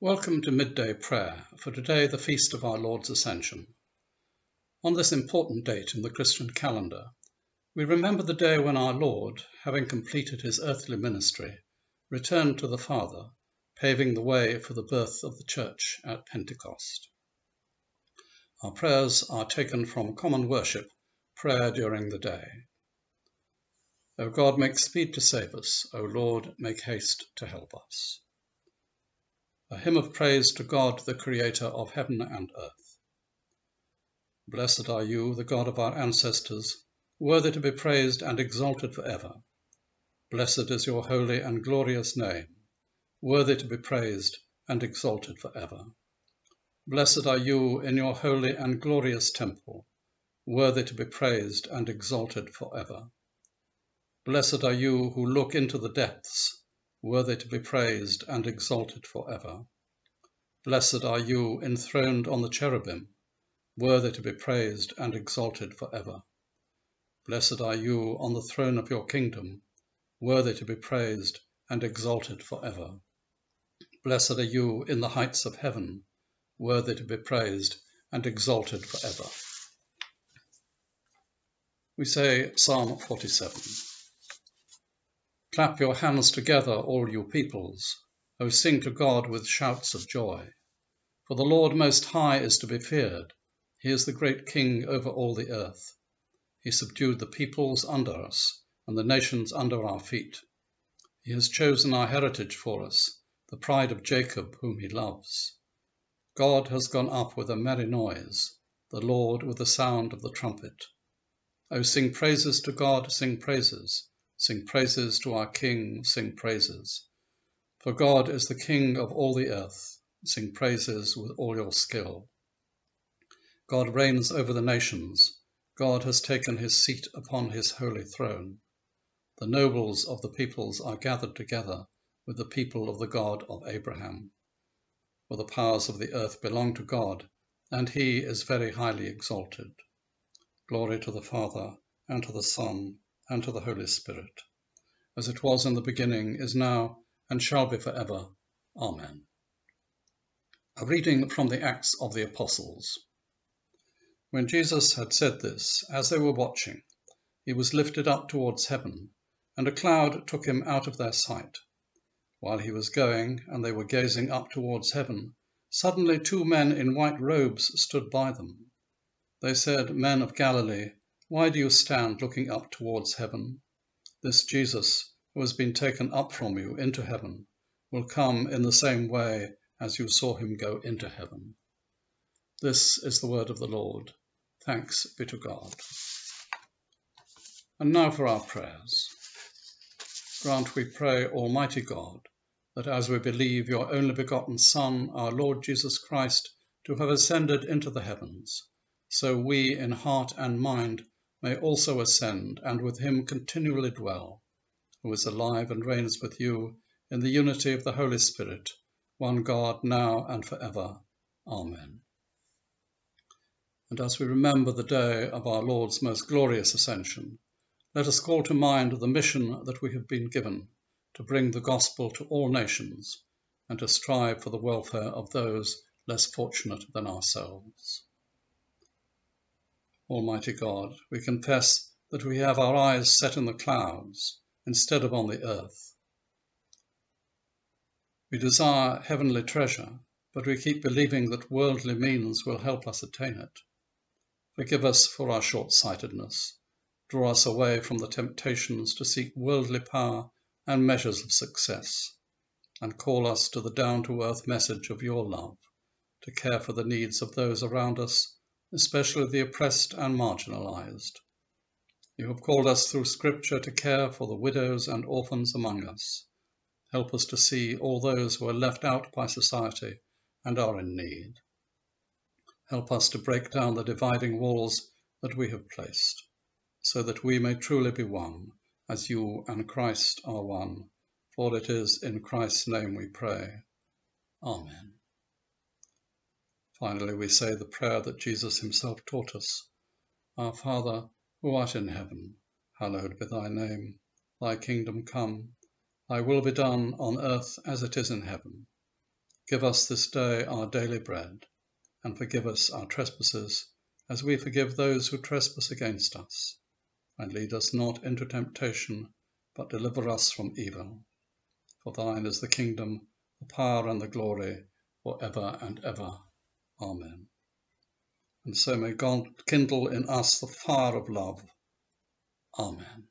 Welcome to midday prayer for today, the feast of our Lord's Ascension. On this important date in the Christian calendar, we remember the day when our Lord, having completed his earthly ministry, returned to the Father, paving the way for the birth of the Church at Pentecost. Our prayers are taken from common worship, prayer during the day. O God, make speed to save us. O Lord, make haste to help us a hymn of praise to God, the Creator of heaven and earth. Blessed are you, the God of our ancestors, worthy to be praised and exalted for ever. Blessed is your holy and glorious name, worthy to be praised and exalted for ever. Blessed are you in your holy and glorious temple, worthy to be praised and exalted for ever. Blessed are you who look into the depths worthy to be praised and exalted for ever. Blessed are you enthroned on the cherubim, worthy to be praised and exalted for ever. Blessed are you on the throne of your kingdom, worthy to be praised and exalted for ever. Blessed are you in the heights of heaven, worthy to be praised and exalted for ever. We say Psalm 47. Clap your hands together, all you peoples. O sing to God with shouts of joy. For the Lord Most High is to be feared. He is the great King over all the earth. He subdued the peoples under us, and the nations under our feet. He has chosen our heritage for us, the pride of Jacob, whom he loves. God has gone up with a merry noise, the Lord with the sound of the trumpet. O sing praises to God, sing praises. Sing praises to our King, sing praises. For God is the King of all the earth. Sing praises with all your skill. God reigns over the nations. God has taken his seat upon his holy throne. The nobles of the peoples are gathered together with the people of the God of Abraham. For the powers of the earth belong to God, and he is very highly exalted. Glory to the Father, and to the Son, and to the Holy Spirit, as it was in the beginning, is now, and shall be for ever. Amen. A reading from the Acts of the Apostles. When Jesus had said this, as they were watching, he was lifted up towards heaven, and a cloud took him out of their sight. While he was going, and they were gazing up towards heaven, suddenly two men in white robes stood by them. They said, Men of Galilee, why do you stand looking up towards heaven? This Jesus, who has been taken up from you into heaven, will come in the same way as you saw him go into heaven. This is the word of the Lord. Thanks be to God. And now for our prayers. Grant, we pray, Almighty God, that as we believe your only begotten Son, our Lord Jesus Christ, to have ascended into the heavens, so we in heart and mind may also ascend and with him continually dwell, who is alive and reigns with you in the unity of the Holy Spirit, one God, now and for ever. Amen. And as we remember the day of our Lord's most glorious ascension, let us call to mind the mission that we have been given to bring the gospel to all nations and to strive for the welfare of those less fortunate than ourselves. Almighty God, we confess that we have our eyes set in the clouds instead of on the earth. We desire heavenly treasure, but we keep believing that worldly means will help us attain it. Forgive us for our short sightedness. Draw us away from the temptations to seek worldly power and measures of success, and call us to the down to earth message of your love, to care for the needs of those around us especially the oppressed and marginalized. You have called us through Scripture to care for the widows and orphans among us. Help us to see all those who are left out by society and are in need. Help us to break down the dividing walls that we have placed, so that we may truly be one, as you and Christ are one. For it is in Christ's name we pray. Amen. Finally, we say the prayer that Jesus himself taught us Our Father, who art in heaven, hallowed be thy name. Thy kingdom come, thy will be done on earth as it is in heaven. Give us this day our daily bread, and forgive us our trespasses, as we forgive those who trespass against us. And lead us not into temptation, but deliver us from evil. For thine is the kingdom, the power, and the glory, for ever and ever. Amen. And so may God kindle in us the fire of love. Amen.